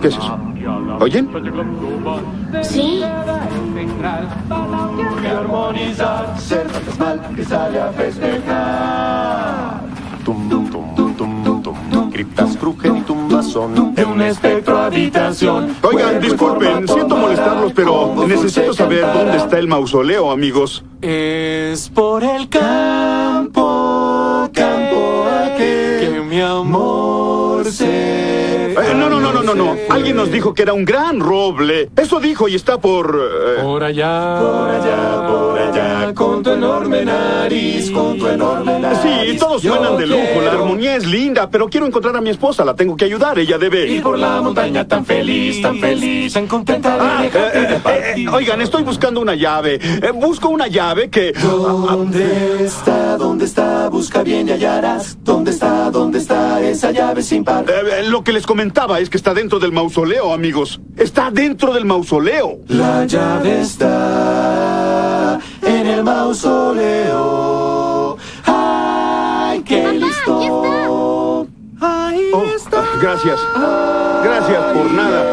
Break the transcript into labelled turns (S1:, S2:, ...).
S1: ¿Qué es eso? ¿Oyen?
S2: Sí.
S3: Criptas crujen y tumbas son de un espectro habitación.
S1: Oigan, disculpen, siento molestarlos, pero necesito saber dónde está el mausoleo, amigos.
S3: Es por el campo, campo aquel que mi amor se...
S1: Eh, no, no, no, no, no, no. Alguien nos dijo que era un gran roble. Eso dijo y está por... eh,
S3: Por allá, por allá, por allá, con tu enorme nariz, con tu enorme nariz.
S1: Sí, todos
S3: Yo
S1: suenan de lujo. La
S3: quiero
S1: armonía es linda, pero quiero encontrar a mi esposa. La tengo que ayudar. Ella
S3: Ir
S1: debe...
S3: por la montaña tan feliz, tan feliz, tan contenta
S1: Ah,
S3: de
S1: eh,
S3: dejarte de
S1: eh,
S3: partir.
S1: eh, oigan, estoy buscando una llave. Eh, busco una llave que...
S3: ¿Dónde está? ¿Dónde está? Busca bien y hallarás. ¿Dónde está? ¿Dónde está esa llave sin par?
S1: Eh, eh, lo que les comentaba es que está dentro del mausoleo, amigos. Está dentro del mausoleo.
S3: La llave está en el mausoleo. ¡Ay, qué listo! Ahí
S1: Oh,
S3: está.
S1: gracias. Gracias por nada.